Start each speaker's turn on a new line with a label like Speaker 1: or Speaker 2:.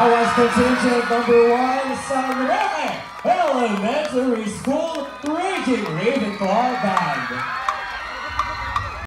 Speaker 1: Brass contingent number one, San Elementary School Raging Ravenclaw Band.